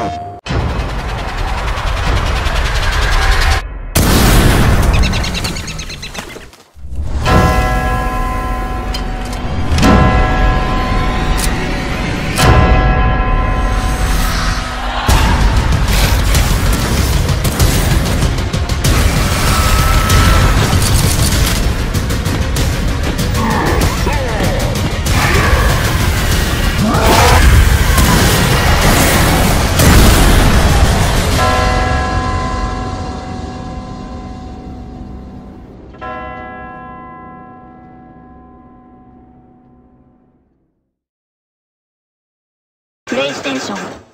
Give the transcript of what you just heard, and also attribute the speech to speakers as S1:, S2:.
S1: Oh. station.